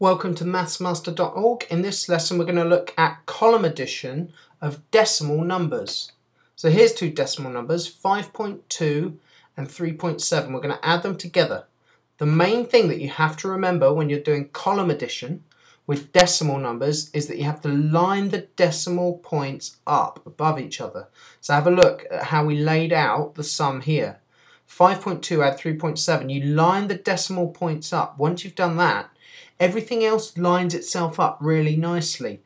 Welcome to mathsmaster.org. In this lesson we're going to look at column addition of decimal numbers. So here's two decimal numbers, 5.2 and 3.7. We're going to add them together. The main thing that you have to remember when you're doing column addition with decimal numbers is that you have to line the decimal points up above each other. So have a look at how we laid out the sum here. 5.2 add 3.7, you line the decimal points up. Once you've done that, everything else lines itself up really nicely.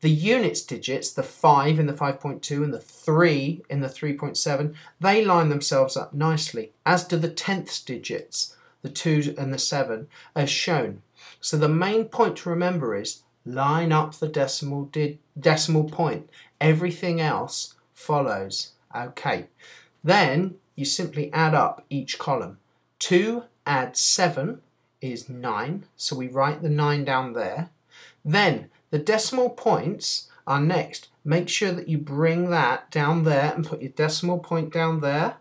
The units digits, the 5 in the 5.2 and the 3 in the 3.7, they line themselves up nicely, as do the tenths digits, the 2 and the 7, as shown. So the main point to remember is line up the decimal decimal point. Everything else follows. Okay. Then you simply add up each column. 2 add 7 is 9, so we write the 9 down there. Then the decimal points are next. Make sure that you bring that down there and put your decimal point down there.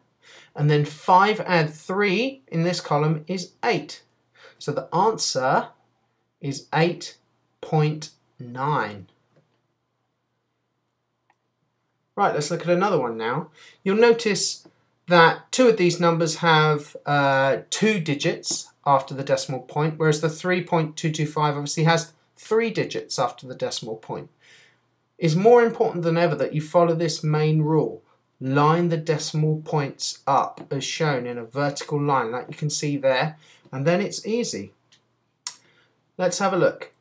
And then 5 add 3 in this column is 8. So the answer is 8.9. Right, let's look at another one now. You'll notice that two of these numbers have uh, two digits after the decimal point, whereas the 3.225 obviously has three digits after the decimal point. It's more important than ever that you follow this main rule. Line the decimal points up as shown in a vertical line like you can see there, and then it's easy. Let's have a look.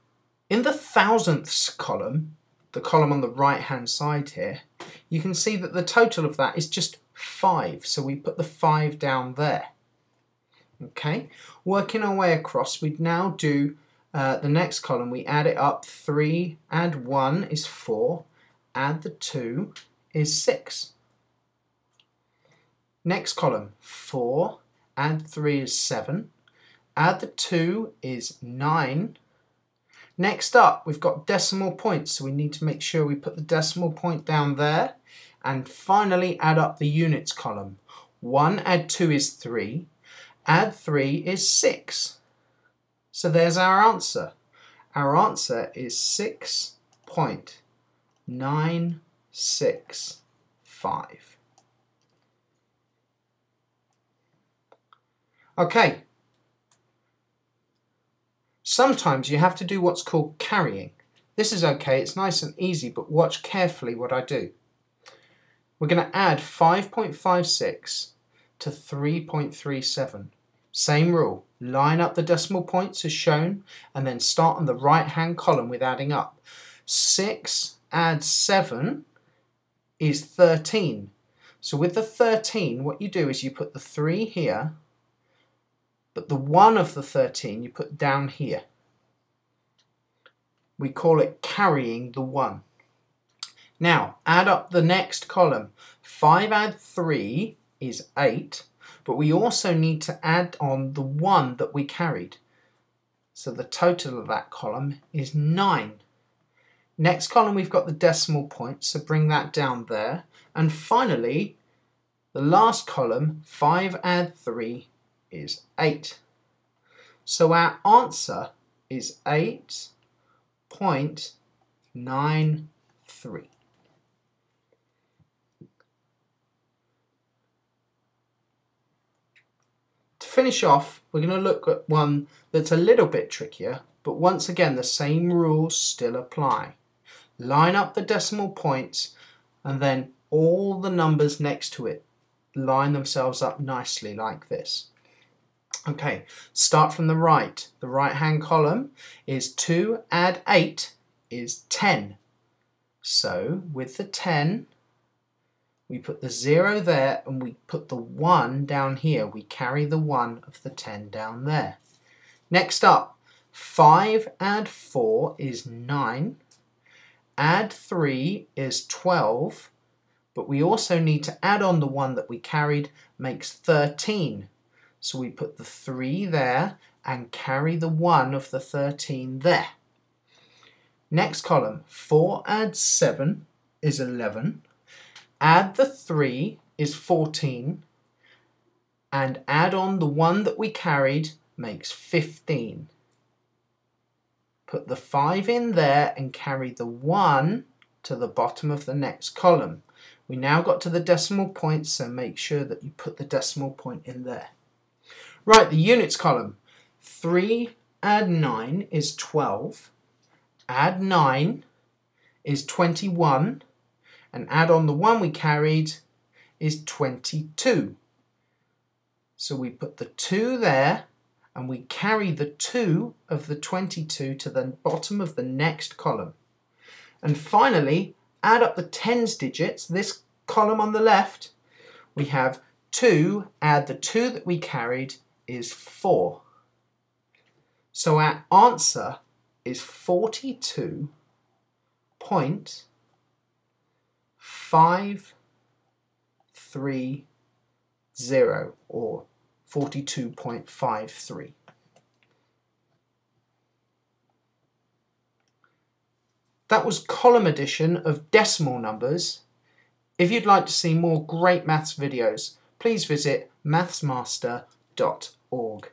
In the thousandths column, the column on the right hand side here, you can see that the total of that is just 5. So we put the 5 down there. Okay, working our way across, we'd now do uh, the next column. We add it up. 3 add 1 is 4. Add the 2 is 6. Next column, 4 add 3 is 7. Add the 2 is 9. Next up, we've got decimal points, so we need to make sure we put the decimal point down there. And finally, add up the units column. 1 add 2 is 3. Add 3 is 6. So there's our answer. Our answer is 6.965. Okay, Sometimes you have to do what's called carrying. This is okay, it's nice and easy, but watch carefully what I do. We're going to add 5.56 to 3.37. Same rule, line up the decimal points as shown and then start on the right hand column with adding up. 6 add 7 is 13. So with the 13, what you do is you put the 3 here but the 1 of the 13 you put down here. We call it carrying the 1. Now, add up the next column. 5 add 3 is 8, but we also need to add on the 1 that we carried. So the total of that column is 9. Next column we've got the decimal point, so bring that down there. And finally, the last column, 5 add 3 is 8. So our answer is 8.93. finish off, we're going to look at one that's a little bit trickier, but once again the same rules still apply. Line up the decimal points and then all the numbers next to it line themselves up nicely like this. Okay, start from the right. The right hand column is 2 add 8 is 10. So with the 10, we put the 0 there and we put the 1 down here. We carry the 1 of the 10 down there. Next up, 5 add 4 is 9. Add 3 is 12. But we also need to add on the 1 that we carried, makes 13. So we put the 3 there and carry the 1 of the 13 there. Next column, 4 add 7 is 11. Add the 3 is 14. And add on the 1 that we carried makes 15. Put the 5 in there and carry the 1 to the bottom of the next column. We now got to the decimal point, so make sure that you put the decimal point in there. Right, the units column. 3 add 9 is 12. Add 9 is 21. And add on the 1 we carried is 22. So we put the 2 there and we carry the 2 of the 22 to the bottom of the next column. And finally, add up the tens digits, this column on the left, we have 2, add the 2 that we carried is 4. So our answer is 42.530 or 42.53. That was column addition of decimal numbers. If you'd like to see more great maths videos, please visit mathsmaster.org.